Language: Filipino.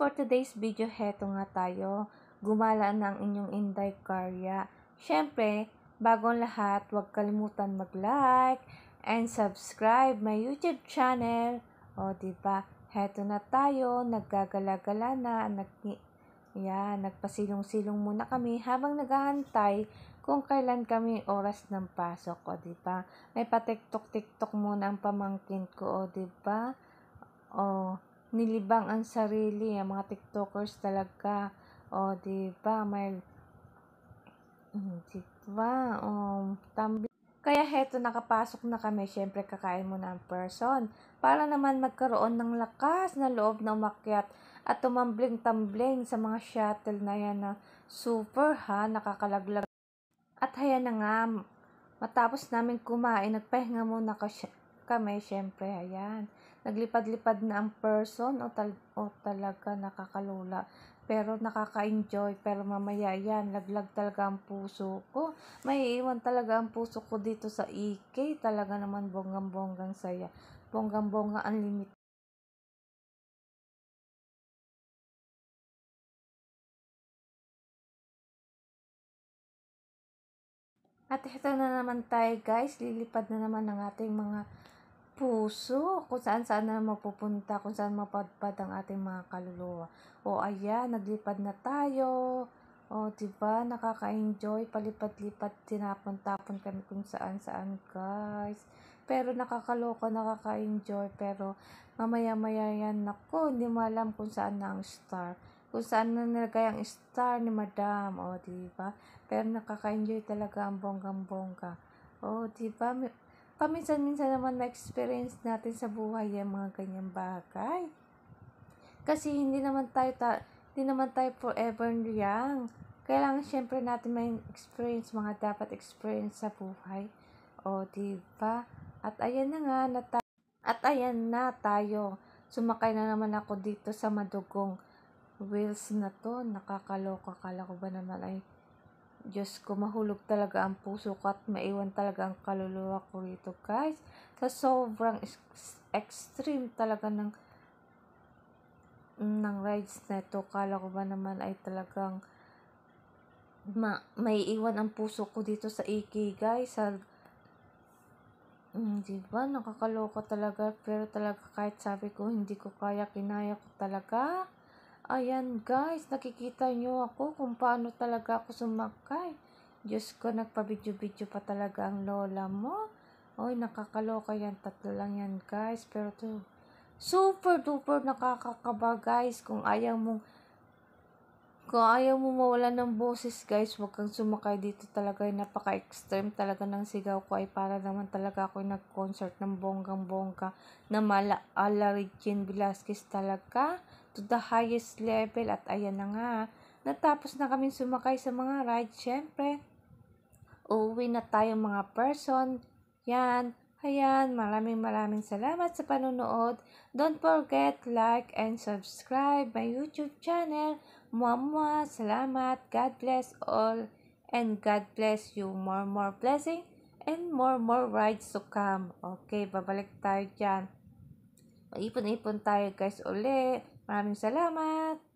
for today's video, heto nga tayo. Gumala na ang inyong Inday Karya. Siyempre, bago ang lahat, huwag kalimutan mag-like and subscribe my YouTube channel. O, diba? Heto na tayo, naggagala-gala na, nag yan, nagpasilong-silong muna kami habang naghahantay kung kailan kami oras ng pasok, o, diba? May patiktok-tiktok muna ang pamangkin ko, o, diba? O, nilibang ang sarili, ang mga tiktokers talaga. O, di ba? May, mm, di ba? O, tumbling. Kaya heto, nakapasok na kami. Siyempre, kakain mo na ang person. Para naman magkaroon ng lakas na loob na umakyat at tumambling-tambling sa mga shuttle na yan na super ha, nakakalaglag. At haya na nga, matapos namin kumain, nagpahinga muna kami, syempre, ayan naglipad-lipad na ang person o, tal o talaga nakakalula. Pero nakaka-enjoy. Pero mamaya yan, laglag talaga ang puso ko. May iwan talaga ang puso ko dito sa EK. Talaga naman bonggang-bonggang saya. Bonggang-bongga unlimited. At ito na naman tayo guys, lilipad na naman ang ating mga puso, kung saan saan na mapupunta, kung saan mapadpad ang ating mga kaluluwa. O ayan, naglipad na tayo. O, di ba nakaka-enjoy, palipad-lipad, tinapon-tapon kami kung saan-saan, guys. Pero nakakaloka, nakaka-enjoy, pero mamaya-maya yan, nako, hindi mo alam kung saan na ang star. Kung saan na nilagay ang star ni Madam, o, di ba? Pero nakaka-enjoy talaga ang bonggang-bongga. O, di ba? Paminsan-minsan naman na-experience natin sa buhay yung mga ganyang bagay. Kasi hindi naman tayo, ta- hindi naman tayo forever young. Kailangan syempre natin may experience, mga dapat experience sa buhay. O, di ba? At ayan na nga, na at ayan na tayo. Sumakay na naman ako dito sa madugong wheels na to. Nakakaloka. Kala ko ba naman ay Diyos ko, mahulog talaga ang puso ko at maiwan talaga ang kaluluwa ko rito, guys. Sa sobrang extreme talaga ng ng rides na ito, kala ko ba naman ay talagang ma may iwan ang puso ko dito sa AK, guys. Sa Mm, ba? Nakakaloka talaga. Pero talaga kahit sabi ko, hindi ko kaya, kinaya ko talaga. Ayan guys, nakikita nyo ako kung paano talaga ako sumakay. Diyos ko, nagpa-video-video pa talaga ang lola mo. Oy, nakakaloka yan. Tatlo lang yan guys. Pero to, super duper nakakakaba guys. Kung ayaw mong kung ayaw mo mawala ng boses guys, huwag kang sumakay dito talaga. Napaka-extreme talaga ng sigaw ko ay para naman talaga ako nag-concert ng bonggang-bongga na mala ala Regine Velasquez talaga to the highest level at ayan na nga, natapos na kami sumakay sa mga ride, syempre, uuwi na tayo mga person, yan, ayan, maraming maraming salamat sa panonood, don't forget, like and subscribe my YouTube channel, Mama, salamat, God bless all, and God bless you, more more blessing, and more more rides to come. Okay, babalik tayo dyan. Maipon-ipon tayo guys ulit. Maraming salamat!